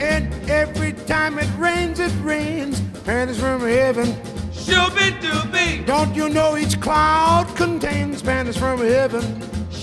And every time it rains, it rains. Panties from heaven. Shooby dooby. Don't you know each cloud contains panties from heaven?